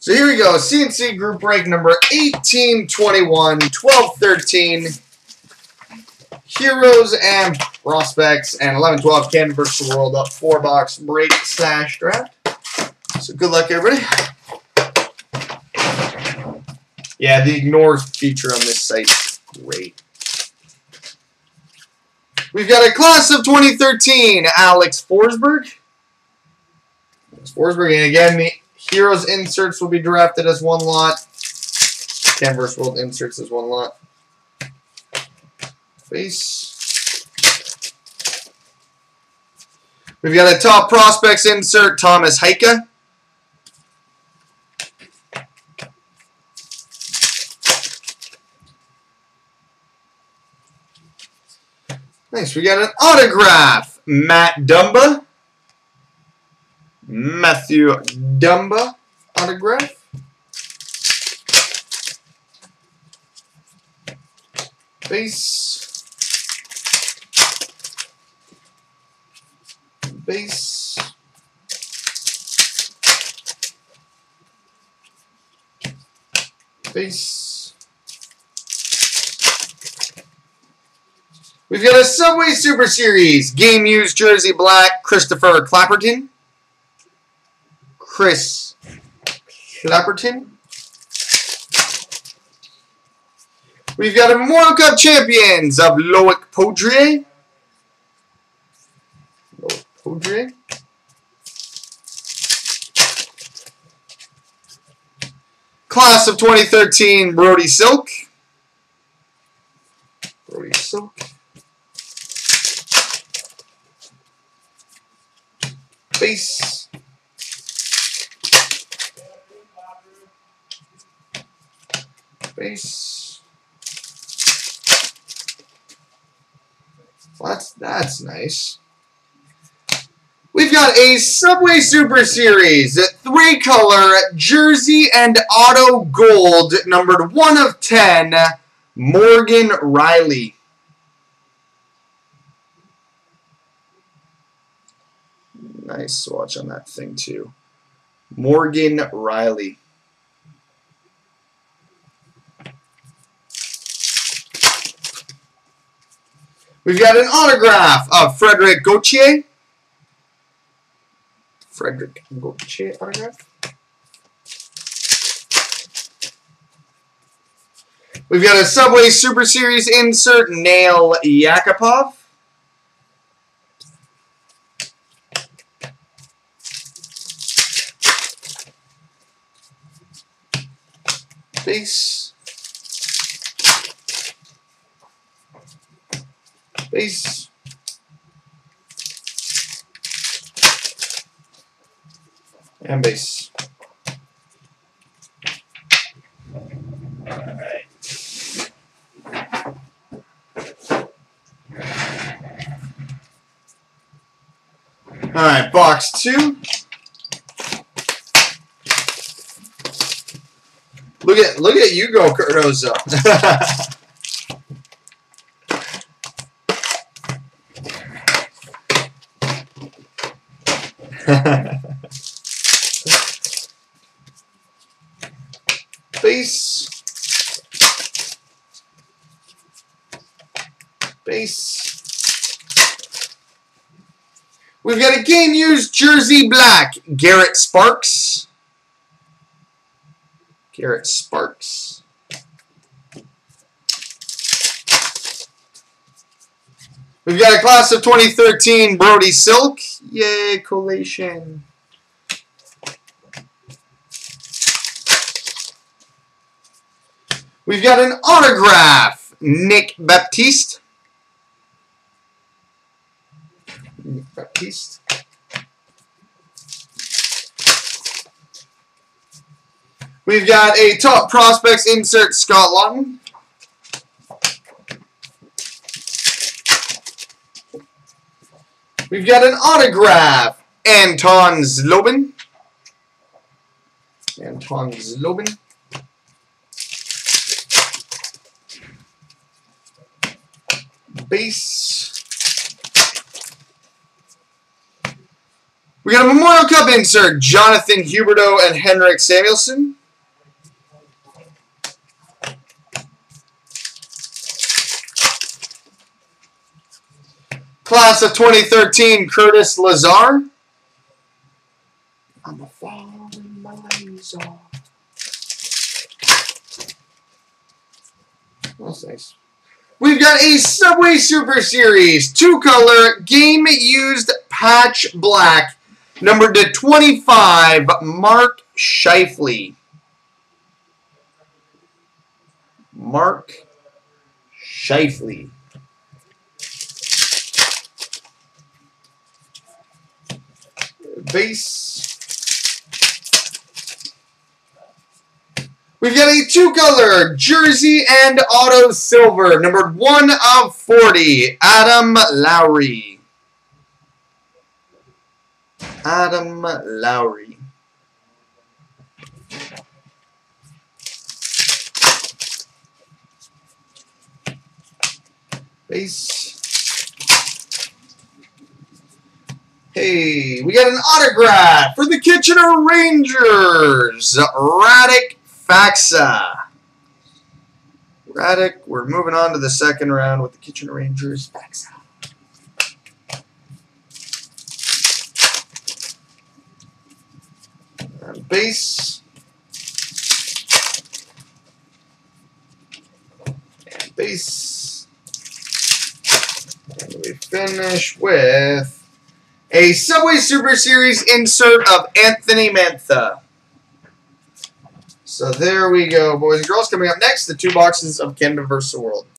So here we go. CNC group break number 1821, 1213. Heroes and Prospects and 1112 Canada versus the World up four box break slash draft. So good luck, everybody. Yeah, the ignore feature on this site is great. We've got a class of 2013, Alex Forsberg. Forsberg, and again, the Heroes inserts will be drafted as one lot. Canvas World inserts as one lot. Face. We've got a top prospects insert, Thomas Heike. Nice. We got an autograph, Matt Dumba. Matthew Dumba autograph. Base. Base. Base. We've got a Subway Super Series game used jersey black Christopher Clapperton. Chris Clapperton. We've got a Memorial Cup champions of Loic Poudrier. Loic Poudrier. Class of 2013, Brody Silk. Brody Silk. Base. Well, that's, that's nice. We've got a Subway Super Series, three color, jersey and auto gold, numbered 1 of 10, Morgan Rielly. Nice swatch on that thing, too. Morgan Rielly. We've got an autograph of Frederik Gauthier. Frederik Gauthier autograph. We've got a Subway Super Series insert, Nail Yakupov. Base. Base. And base. Alright. Alright, box two. Look at look at you go, Cardozo. Base. Base. We've got a game used jersey black, Garrett Sparks. Garrett Sparks. We've got a class of 2013 Brody Silk. Yay, collation. We've got an autograph, Nick Baptiste. Nick Baptiste. We've got a top prospects insert, Scott Laughton. We've got an autograph, Anton Zlobin. Anton Zlobin. Base. We got a Memorial Cup insert, Jonathan Huberdeau and Henrik Samuelsson. Class of 2013, Curtis Lazar. I'm a falling Lazar. That's nice. We've got a Subway Super Series, two-color, game-used patch black, number to 25, Mark Scheifele. Mark Scheifele. Base. We've got a two-color jersey and auto silver, numbered 1 of 40, Adam Lowry. Adam Lowry. Base. Hey, we got an autograph for the Kitchener Rangers, Radek Faksa. Radek, we're moving on to the second round with the Kitchener Rangers. And base. And base. And we finish with a Subway Super Series insert of Anthony Mantha. So there we go, boys and girls. Coming up next, the two boxes of Canada vs. the World.